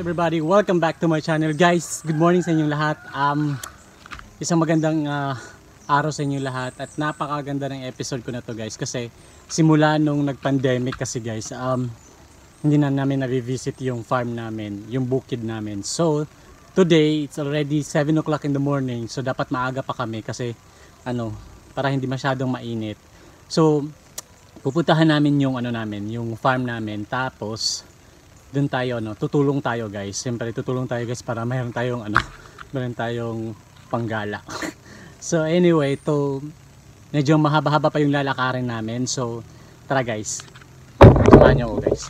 everybody? Welcome back to my channel. Guys, good morning sa inyong lahat. Um, isang magandang ah, araw sa inyong lahat at napakaganda ng episode ko na to guys kasi simula nung nag-pandemic kasi guys, um, hindi na namin na-revisit yung farm namin, yung bukid namin. So, today, it's already 7 o'clock in the morning so dapat maaga pa kami kasi ano, para hindi masyadong mainit. So, pupuntahan namin yung ano namin, yung farm namin tapos doon tayo no, tutulong tayo guys. Siyempre tutulong tayo guys para mayroon tayong ano, mayroon tayong panggala. so anyway, to medyo mahaba-haba pa yung lalakarin namin. So tara guys. Samahan ako guys.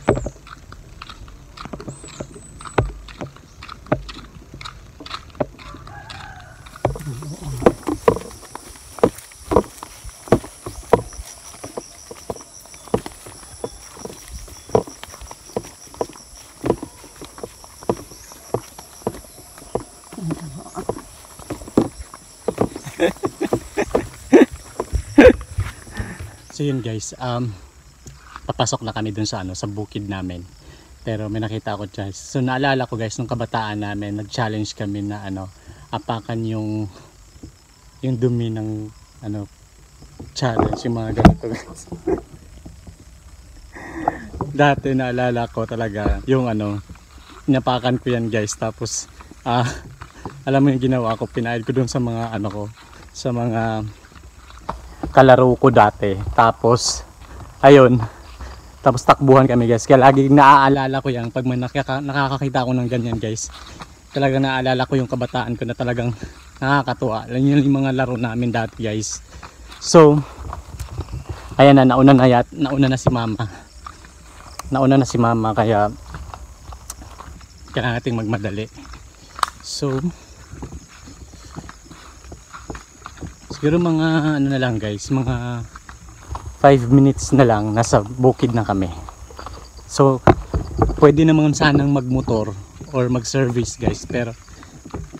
So yun guys, um, papasok na kami dun sa ano, sa bukid namin. Pero may nakita ako guys. So naalala ko guys, nung kabataan namin, nag-challenge kami na ano, apakan yung yung dumi ng ano, challenge, yung mga ganito guys. Dati naalala ko talaga yung ano, inapakan ko yan guys. Tapos, ah, alam mo yung ginawa ko, pinaid ko dun sa mga ano ko, sa mga kalaro ko dati. Tapos, ayun, tapos takbuhan kami guys. Kaya lagi naaalala ko yan pag nakaka- nakakakita ako ng ganyan guys. Talaga naaalala ko yung kabataan ko na talagang nakakatuwa. Yun yung mga laro namin dati guys. So, ayan na, nauna na, yat, nauna na si mama. Nauna na si mama kaya kailangan nating magmadali. So, siguro mga ano na lang guys, mga 5 minutes na lang nasa bukid na kami. So, pwede naman sanang magmotor or mag-service guys, pero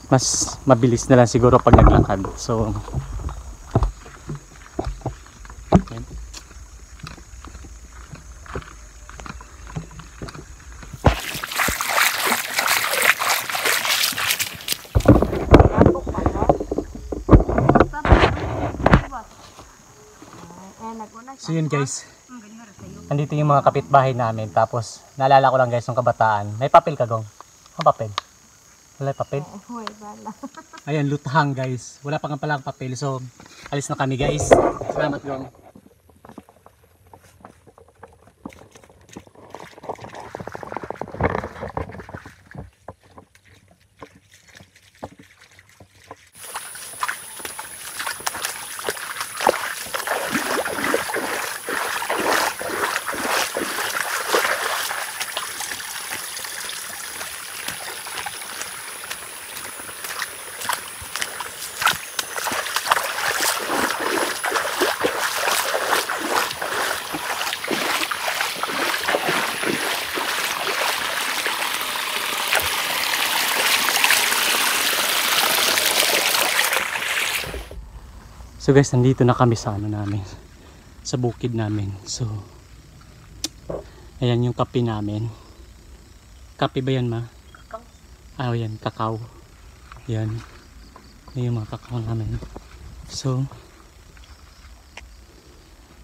mas mabilis na lang siguro pag naglakad. So, guys, andito yung mga kapitbahay namin. Tapos, naalala ko lang guys, yung kabataan. May papel ka gong? Ang papel? Wala papel? Hoy, bala. Ayan, lutang guys. Wala pa nga palang papel. So, alis na kami guys. Salamat gong. So guys, nandito na kami sa ano namin. Sa bukid namin. So, ayan yung kape namin. Kape ba yan ma? Kakao. Ah, yan, kakao. Yan. Yan yung mga kakao namin. So,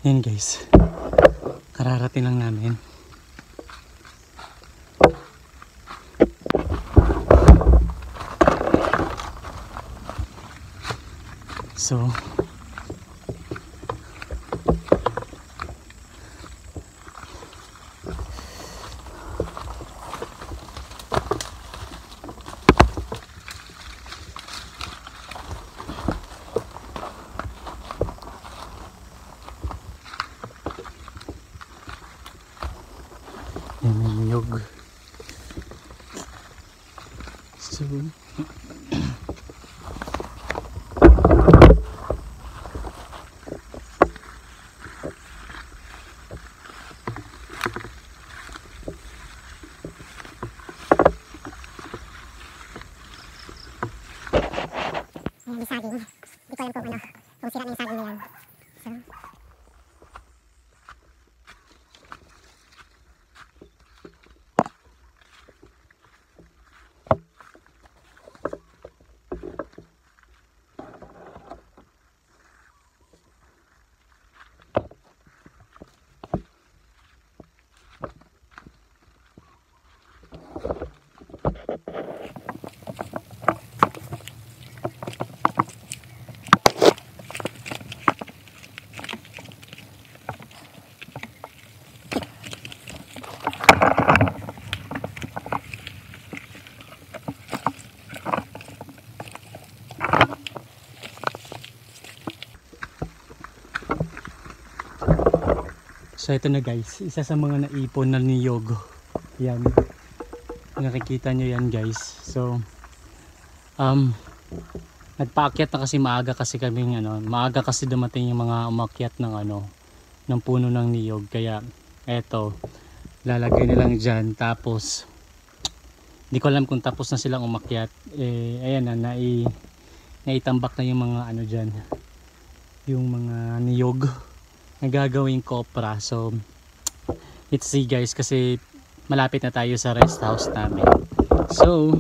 yan guys. Kararating lang namin. So, So ito na guys, isa sa mga naipon na niyog. Yan. Nakikita nyo yan guys. So, um, nagpaakyat na kasi maaga kasi kaming ano, maaga kasi dumating yung mga umakyat ng ano, ng puno ng niyog. Kaya, eto, lalagay na lang dyan. Tapos, hindi ko alam kung tapos na silang umakyat. Eh, ayan na, nai, naitambak na yung mga ano dyan. Yung mga niyog na gagawing kopra. So, let's see guys kasi malapit na tayo sa rest house namin. So,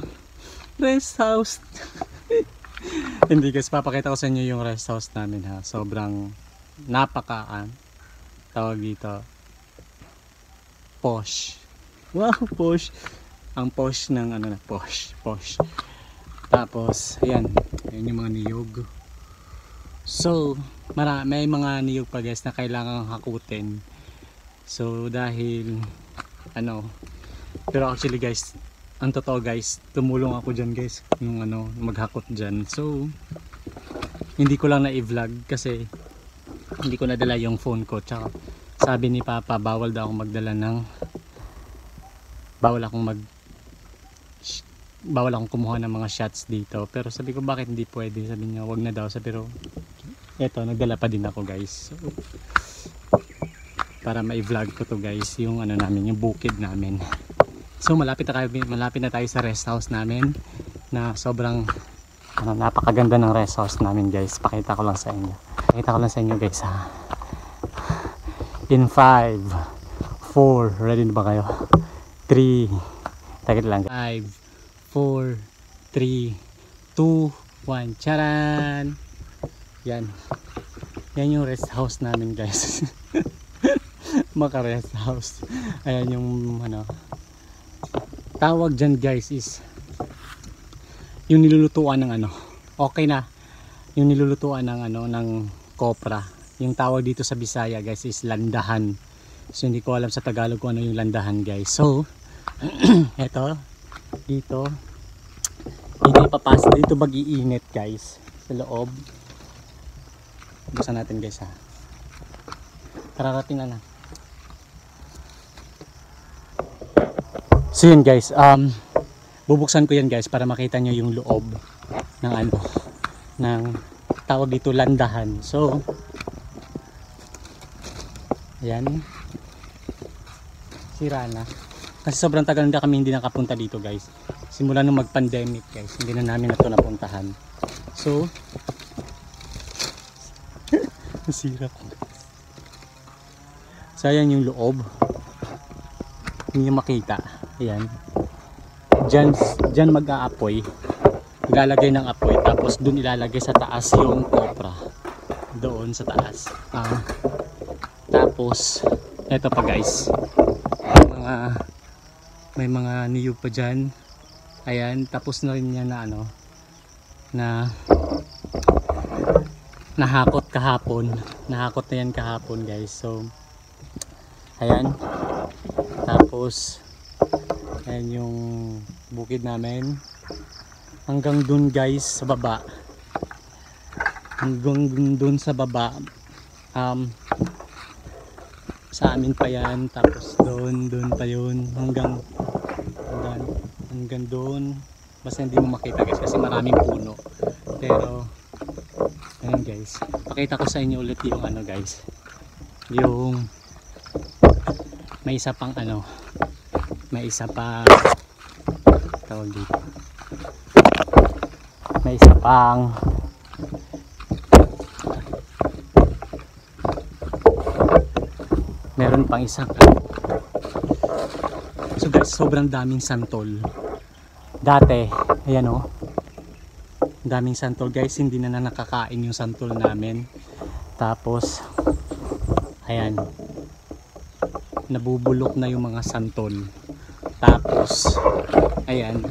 rest house. Hindi guys, papakita ko sa inyo yung rest house namin ha. Sobrang napakaan. Tawag dito. Posh. Wow, posh. Ang posh ng ano na, posh. Posh. Tapos, ayan. Ayan yung mga niyog. So, mara may mga niyog pa guys na kailangang hakutin. So, dahil ano, pero actually guys, ang totoo guys, tumulong ako dyan guys, yung ano, maghakot dyan. So, hindi ko lang na-vlog kasi hindi ko nadala yung phone ko. Tsaka, sabi ni Papa, bawal daw akong magdala ng bawal akong mag bawal akong kumuha ng mga shots dito. Pero sabi ko, bakit hindi pwede? Sabi niya, wag na daw. Sabi pero, eto, nagdala pa din ako guys. So, para ma-vlog ko to guys, yung ano namin, yung bukid namin. So malapit na tayo, malapit na tayo sa rest house namin na sobrang ano, napakaganda ng rest house namin guys. Pakita ko lang sa inyo. Pakita ko lang sa inyo guys ha. In 5 4 Ready na ba kayo? 3 Takit lang 5 4 3 2 1 Charan! Yan. Yan yung rest house namin guys. Maka rest house. Ayan yung ano tawag dyan guys is yung nilulutuan ng ano. Okay na. Yung nilulutuan ng ano ng kopra. Yung tawag dito sa Bisaya guys is landahan. So hindi ko alam sa Tagalog kung ano yung landahan guys. So eto dito. Dito ipapasok dito mag-iinit guys sa loob buksan natin guys ha kararating na na So yun guys, um, bubuksan ko yan guys para makita nyo yung loob ng ano, ng tawag dito landahan. So, ayan, sira na. Kasi sobrang tagal na kami hindi nakapunta dito guys. Simula nung mag-pandemic guys, hindi na namin na to napuntahan. So, nasira ko. So ayan yung loob. Hindi nyo makita. Ayan. Diyan, diyan mag-aapoy. Ilalagay ng apoy. Tapos dun ilalagay sa taas yung kopra. Doon sa taas. Ah. tapos, eto pa guys. Mga, may mga niyog pa dyan. Ayan. Tapos na rin yan na ano. Na nahakot kahapon. Nahakot na yan kahapon guys. So, ayan. Tapos, Ayan yung bukid namin. Hanggang dun guys sa baba. Hanggang dun, sa baba. Um, sa amin pa yan. Tapos dun, dun pa yun. Hanggang, hanggang, hanggang dun. Basta hindi mo makita guys kasi maraming puno. Pero, ayun guys. Pakita ko sa inyo ulit yung ano guys. Yung may isa pang ano may isa pa tawag dito may isa pang meron pang isang so guys sobrang daming santol dati ayan o oh, daming santol guys. Hindi na, na nakakain yung santol namin. Tapos ayan. Nabubulok na yung mga santol. Tapos ayan.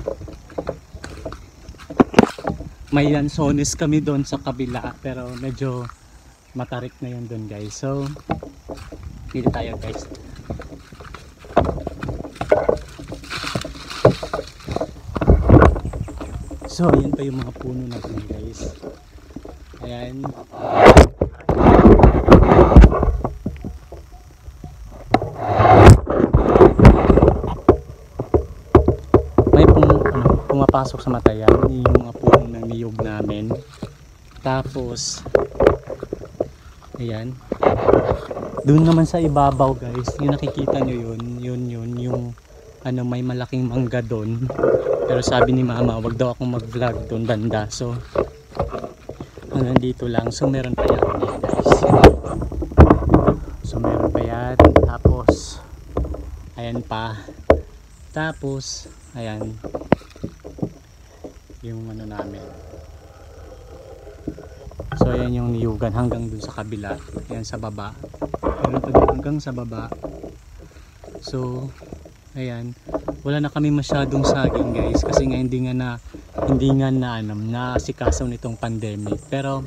May lansones kami doon sa kabila pero medyo matarik na yun doon guys. So dito tayo guys So ayan pa yung mga puno natin guys. Ayan. May pum ano, pumapasok sa mata yan. Yung mga puno ng niyog namin. Tapos ayan. Doon naman sa ibabaw guys. Yung nakikita nyo yun. Yun yun. Yung ano may malaking mangga doon. Pero sabi ni mama, wag daw akong mag-vlog doon banda. So, hanggang dito lang. So, meron pa yan guys. So, meron pa yan. Tapos, ayan pa. Tapos, ayan. Yung ano namin. So, ayan yung niyugan hanggang dun sa kabila. Ayan sa baba. Meron pa dun hanggang sa baba. So, ayan. Wala na kami masyadong saging guys. Kasi nga hindi nga na, hindi nga na, ano, naasikaso nitong pandemic. Pero,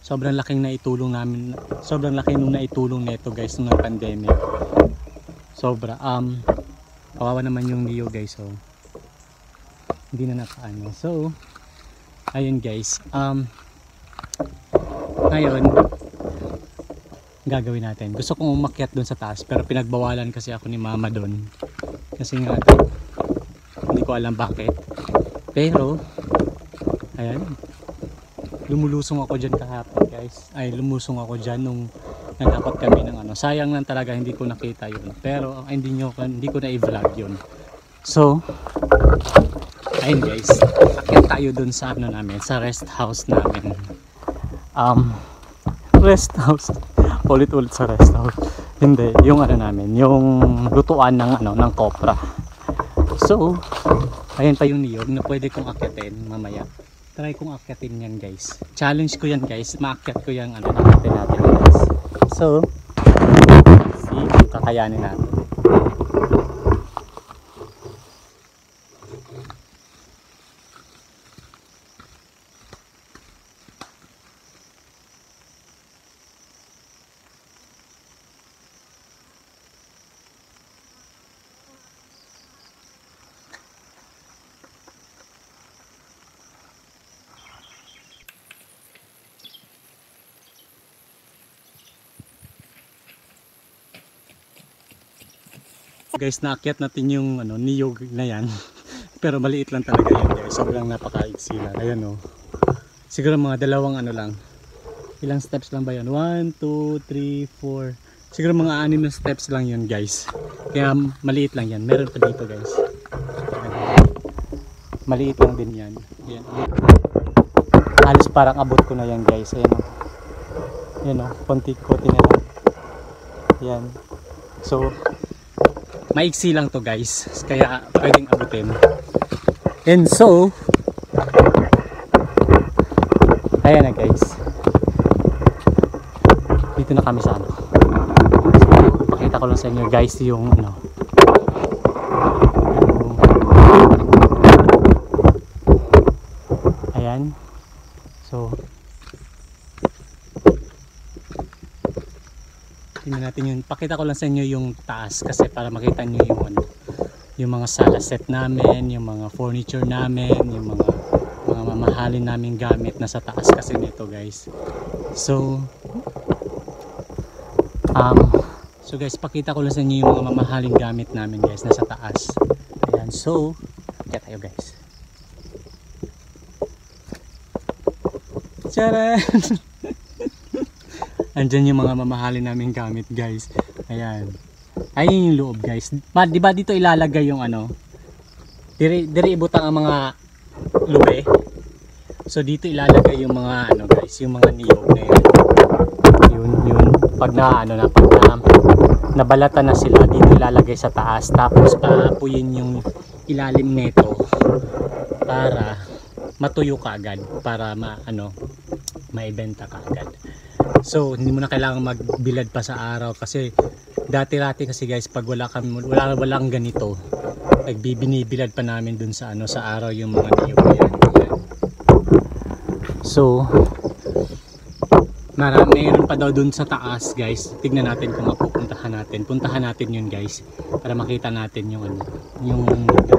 sobrang laking naitulong namin. Sobrang laki nung naitulong nito guys nung pandemic. Sobra. Um, kawawa naman yung Leo guys. So, hindi na nakaano. So, ayun guys. Um, ngayon, gagawin natin. Gusto kong umakyat doon sa taas pero pinagbawalan kasi ako ni mama doon. Kasi nga, hindi ko alam bakit. Pero, ayan, lumulusong ako dyan kahapon guys. Ay, lumusong ako dyan nung nagkakot kami ng ano. Sayang lang talaga hindi ko nakita yun. Pero, hindi, nyo, hindi ko na i-vlog yun. So, ayun guys. Akyat tayo dun sa ano namin, sa rest house namin. Um, rest house. Ulit-ulit sa rest house. Hindi, yung ano namin, yung lutuan ng ano, ng kopra. So, ayun pa yung niyog na pwede kong akyatin mamaya. Try kong akyatin yan guys. Challenge ko yan guys. Maakyat ko yan ano, akyatin natin guys. So, see kung kakayanin natin. Guys naakyat natin yung ano niyog na yan. Pero maliit lang talaga yan guys. Sobrang napakaiksi lang ayan o siguro mga dalawang ano lang. Ilang steps lang ba yan 1, 2, 3, 4 siguro mga anim na steps lang yun guys. Kaya maliit lang yan. Meron pa dito guys. Ayan. maliit lang din yan. Yan halos parang abot ko na yan guys. Ayan o yan o konti-konti na lang. Yan so maiksi lang to guys. Kaya pwedeng abutin. And so ayan na guys. Dito na kami sa ano. So, pakita ko lang sa inyo guys yung ano yung- ayan so tingnan natin yun pakita ko lang sa inyo yung taas kasi para makita nyo yung ano yung mga sala set namin yung mga furniture namin yung mga mga mamahalin naming gamit na sa taas kasi nito guys so um so guys pakita ko lang sa inyo yung mga mamahaling gamit namin guys na sa taas ayan so kaya tayo guys Charan! Andyan yung mga mamahalin namin gamit guys. Ayan. Ayun yung loob guys. Ba, di ba dito ilalagay yung ano? Diri, diri ibutang ang mga lube. So dito ilalagay yung mga ano guys, yung mga niyog na yun. Yun, yun. Pag na ano na, pag na nabalatan na sila, dito ilalagay sa taas. Tapos paapuyin yung ilalim nito para matuyo ka agad para ma ano maibenta ka agad. So, hindi mo na kailangan magbilad pa sa araw kasi dati-dati kasi guys pag wala kami wala walang ganito nagbibinibilad pa namin dun sa ano sa araw yung mga niyog yan. So, marami mayroon pa daw dun sa taas guys. Tignan natin kung mapupuntahan natin. Puntahan natin yun guys para makita natin yung ano, yung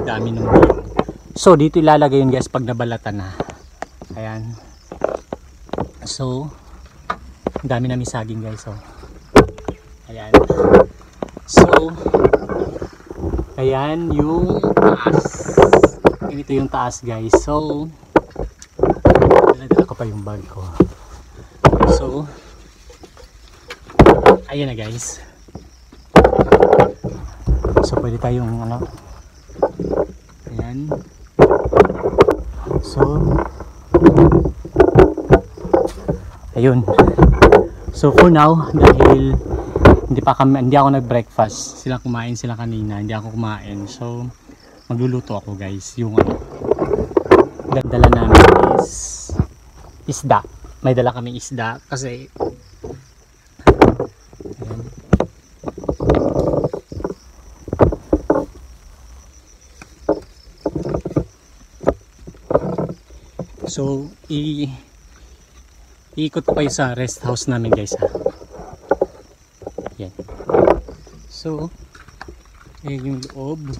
dami ng niyog. So, dito ilalagay yun guys pag nabalatan na. Ayan. So, dami namin saging guys oh. Ayan. So, ayan yung taas. ito yung taas guys. So, dala ko pa yung bag ko. So, ayan na guys. So, pwede tayong ano. Ayan. So, ayun. So, for now, dahil hindi pa kami, hindi ako nag-breakfast. Sila kumain sila kanina, hindi ako kumain. So, magluluto ako guys. Yung ano, dala namin is isda. May dala kami isda kasi. So, i iikot ko kayo sa rest house namin guys ha. Yan. So, ayan yung loob.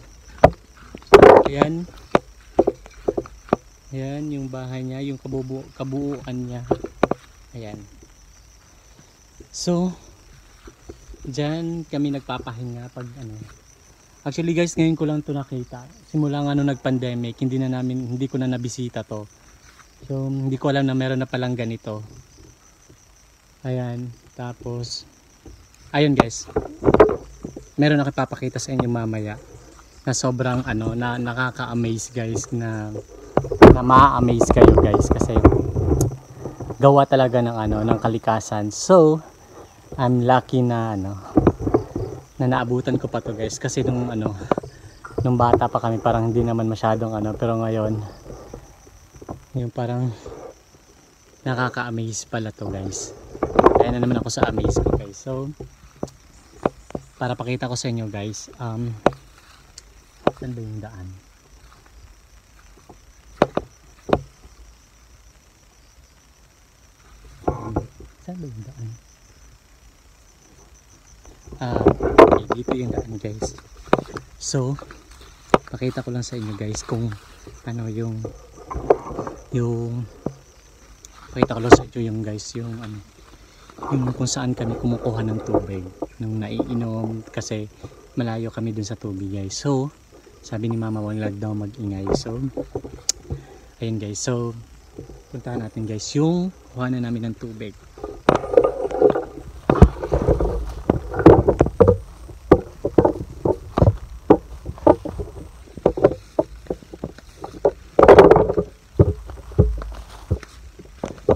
Ayan. Ayan yung bahay niya, yung kabubu kabuuan niya. Ayan. So, dyan kami nagpapahinga pag ano. Actually guys, ngayon ko lang to nakita. Simula nga nung nag-pandemic, hindi na namin, hindi ko na nabisita to. So, hindi ko alam na meron na palang ganito. Ayan. Tapos, ayun guys. Meron ako ipapakita sa inyo mamaya na sobrang ano, na nakaka-amaze guys na na ma-amaze kayo guys kasi gawa talaga ng ano ng kalikasan. So, I'm lucky na ano na naabutan ko pa to guys kasi nung ano nung bata pa kami parang hindi naman masyadong ano pero ngayon yung parang nakaka-amaze pala to guys. Kaya na naman ako sa amaze ko guys. So, para pakita ko sa inyo guys, um, saan ba yung daan? Saan ba yung daan? Ah, okay, dito yung daan guys. So, pakita ko lang sa inyo guys kung ano yung yung pakita ko lang sa inyo yung guys yung ano yung kung saan kami kumukuha ng tubig nung naiinom kasi malayo kami dun sa tubig guys. So sabi ni mama wag lang daw magingay. So ayun guys. So puntahan natin guys yung kuhanan namin ng tubig.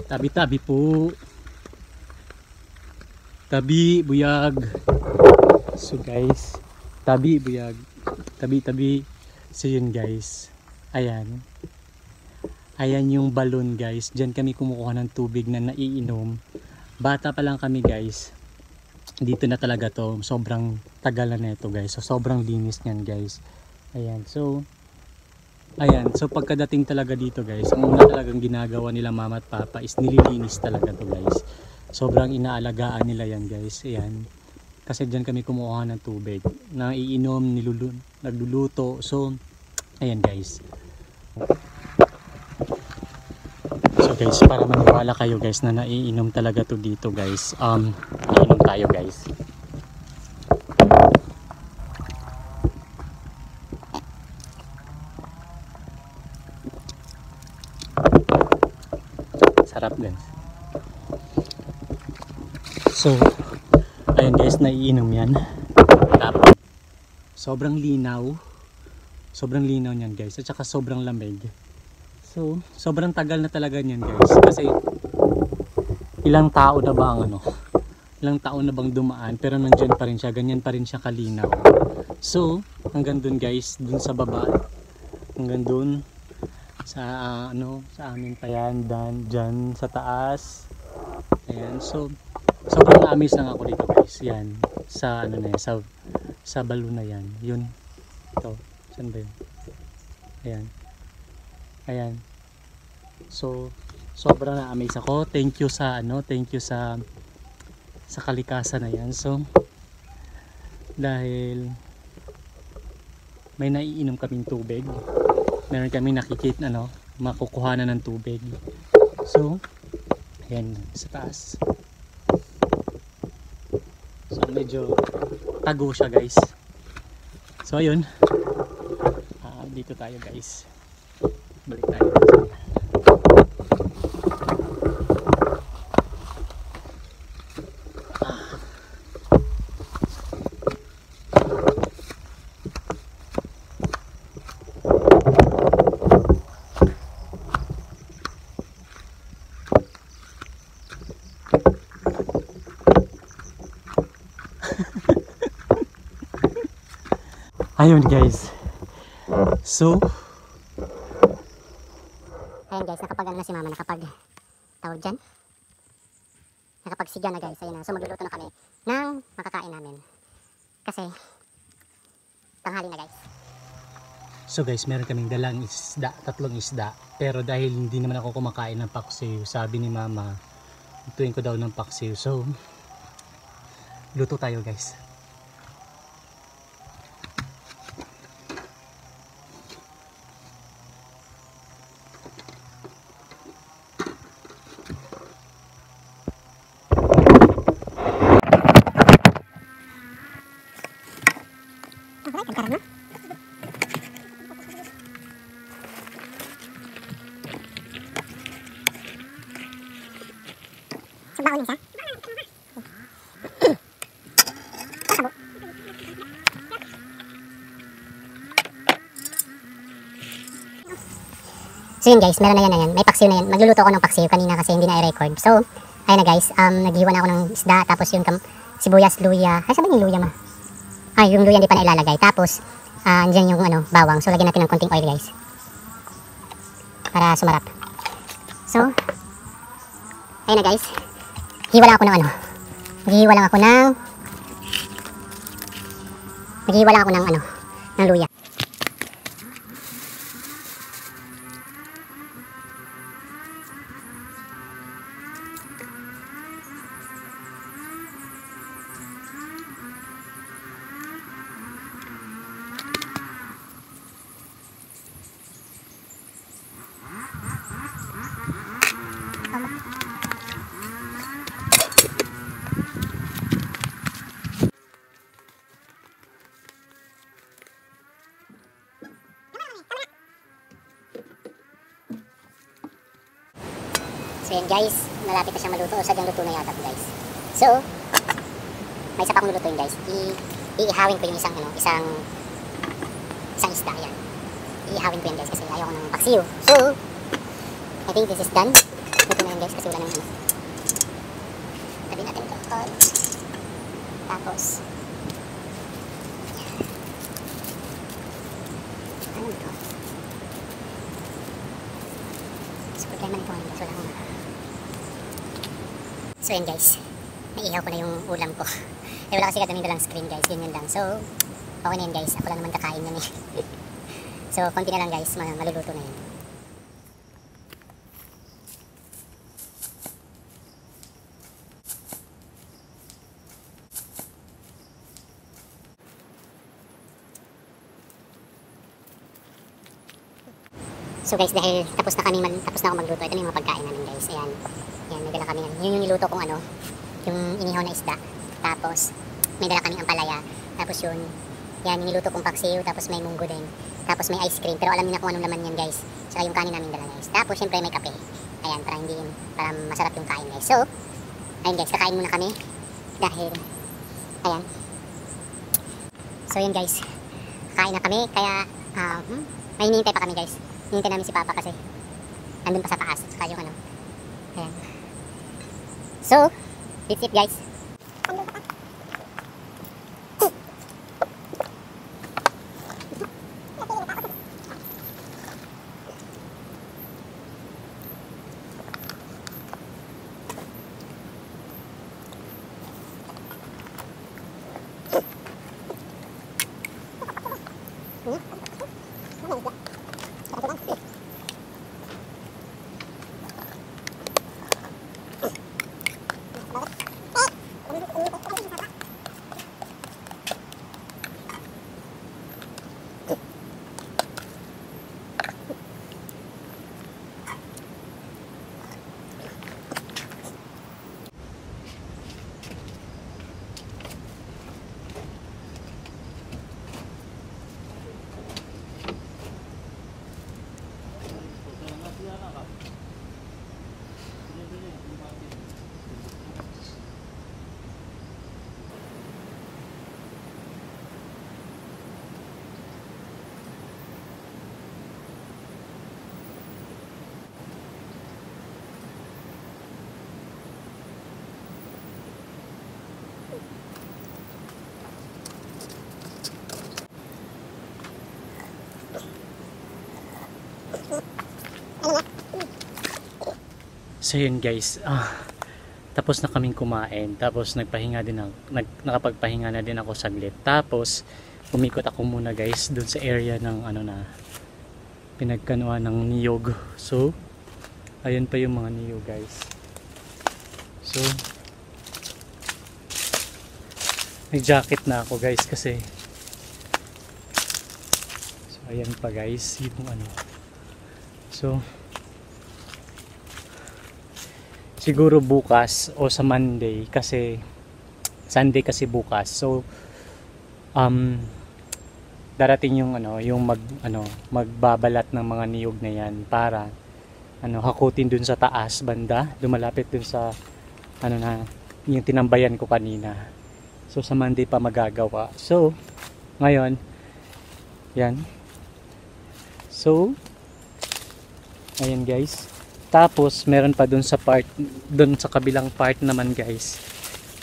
Tabi-tabi po tabi buyag. So guys tabi buyag. Tabi tabi. So yun guys. Ayan. Ayan yung balon guys. Dyan kami kumukuha ng tubig na naiinom. Bata pa lang kami guys. Dito na talaga to. Sobrang tagal na nito guys. So sobrang linis niyan guys. Ayan. So Ayan, so pagkadating talaga dito guys, ang una talagang ginagawa nila mama at papa is nililinis talaga to guys. Sobrang inaalagaan nila yan guys. Ayan. Kasi dyan kami kumuha ng tubig. Naiinom, nilulu nagluluto. So, ayan guys. So guys, para maniwala kayo guys na naiinom talaga to dito guys. Um, iinom tayo guys. Sarap guys. So, ayun guys, naiinom yan. Tapos, sobrang linaw. Sobrang linaw niyan guys. At saka sobrang lamig. So, sobrang tagal na talaga niyan guys. Kasi, ilang tao na ba ang ano? Ilang taon na bang dumaan pero nandiyan pa rin siya. Ganyan pa rin siya kalinaw. So, hanggang dun guys, dun sa baba. Hanggang dun sa ah, ano sa amin pa yan dan dyan sa taas ayan so sobrang na-amaze lang ako dito guys. Yan. Sa ano na yan sa sa balon na yan. Yun. Ito. Saan ba yun? Ayan. Ayan. So sobrang na-amaze ako. Thank you sa ano thank you sa sa kalikasan na yan. So dahil may naiinom kaming tubig. Meron kami nakikita ano makukuha na ng tubig. So ayan sa taas medyo tago siya guys. So ayun. Ah, dito tayo guys. Balik tayo. Ayun guys. So, Ayan guys, nakapag ano na si mama, nakapag tawag dyan. Nakapagsiga na guys, ayun na. So magluluto na kami ng makakain namin. Kasi, tanghali na guys. so guys, meron kaming dalang isda, tatlong isda. Pero dahil hindi naman ako kumakain ng paksiw, sabi ni mama, lutuin ko daw ng paksiw. So, luto tayo guys. So yun guys, meron na yan na yan. May paksiw na yan. Magluluto ako ng paksiw kanina kasi hindi na i-record. So, ayun na guys, um, naghiwa na ako ng isda, tapos yung sibuyas, luya. Ay, sabi yung luya ma? Ay, yung luya hindi pa na ilalagay. Tapos, ah, andyan yung ano, bawang. So, lagyan natin ng konting oil guys. Para sumarap. So, ayun na guys. Hiwa lang ako ng ano. Maghihiwa lang ako ng Maghihiwa lang ako ng ano, ng luya. Iihawin ko yung isang ano, isang isang isda yan. Iihawin ko yan guys kasi ayaw ko ng paksiw. So, I think this is done. Luto na yan guys kasi wala nang ano. Tabi natin ito. Tapos, ano ito? So, problema nito ngayon guys, wala akong So yun guys, naihaw ko na yung ulam ko. Eh wala kasi kami dalang screen guys, yun yun lang. So, okay na yun guys, ako lang naman kakain yan eh. so, konti na lang guys, ma- maluluto na yun. So guys, dahil tapos na kami tapos na ako magluto, ito na yung mga pagkain namin guys. Ayan. Ayan, may dala kami yan. Yun yung niluto kong ano, yung inihaw na isda. Tapos, may dala kaming ampalaya. Tapos yun, yan, niluto kong paksiw. Tapos may munggo din. Tapos may ice cream. Pero alam niyo na kung anong laman yan guys. Tsaka yung kanin namin dala guys. Tapos syempre may kape. Ayan, para hindi, para masarap yung kain guys. So, ayun guys, kakain muna kami. Dahil, ayan. So yun guys, kain na kami. Kaya, um, may hinihintay pa kami guys. Hinihintay namin si Papa kasi andun pa sa taas. Saka yung ano. Ayan. So, that's it guys. 한번 봐. So yun guys, ah, tapos na kaming kumain. Tapos nagpahinga din ako, nag, nakapagpahinga na din ako saglit. Tapos umikot ako muna guys dun sa area ng ano na pinagkanuan ng niyog. So ayun pa yung mga niyog guys. So may jacket na ako guys kasi so ayan pa guys yung ano so siguro bukas o sa Monday kasi Sunday kasi bukas. So um darating yung ano yung mag ano magbabalat ng mga niyog na yan para ano hakutin dun sa taas banda dumalapit dun sa ano na yung tinambayan ko kanina. So sa Monday pa magagawa. So ngayon yan. So ayan guys tapos meron pa dun sa part dun sa kabilang part naman guys.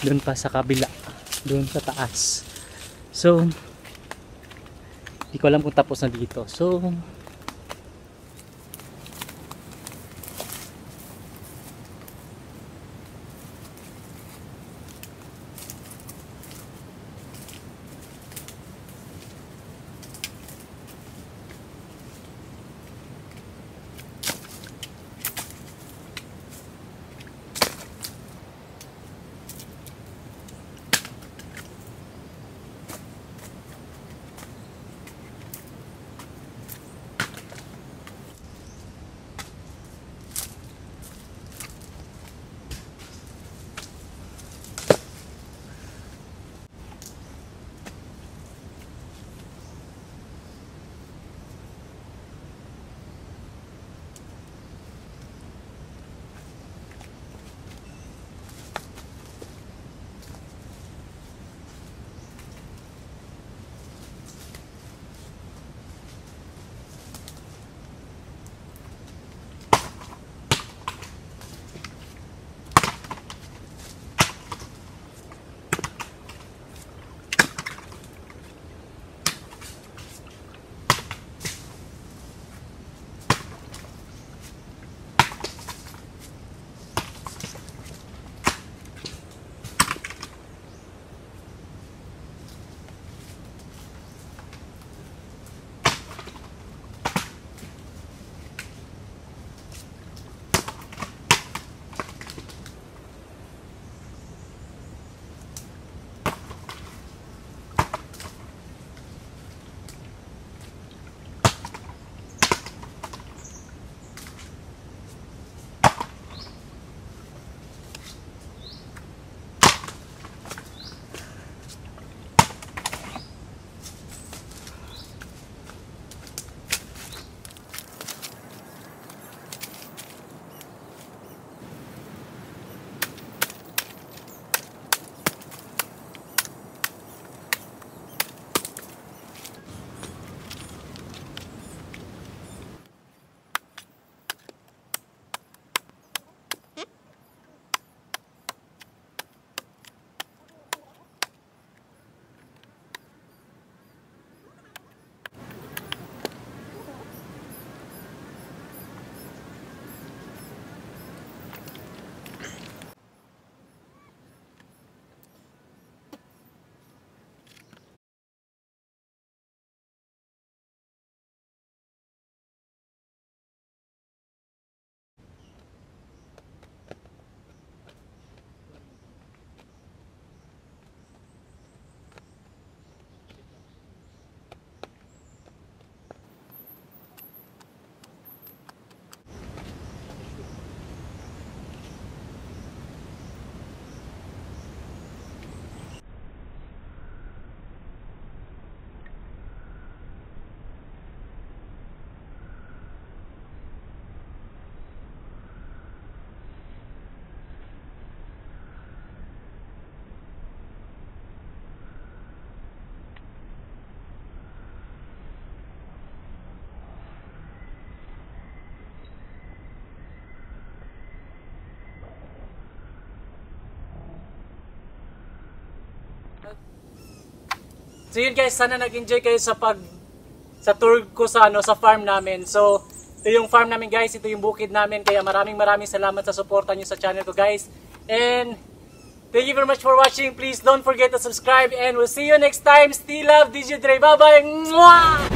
Dun pa sa kabila. Dun sa taas. So hindi ko alam kung tapos na dito. So So yun guys, sana nag-enjoy kayo sa pag sa tour ko sa ano sa farm namin. So Ito yung farm namin guys, ito yung bukid namin. Kaya maraming maraming salamat sa suporta nyo sa channel ko guys. And thank you very much for watching. Please don't forget to subscribe and we'll see you next time. Still love DJ Dre. Bye bye!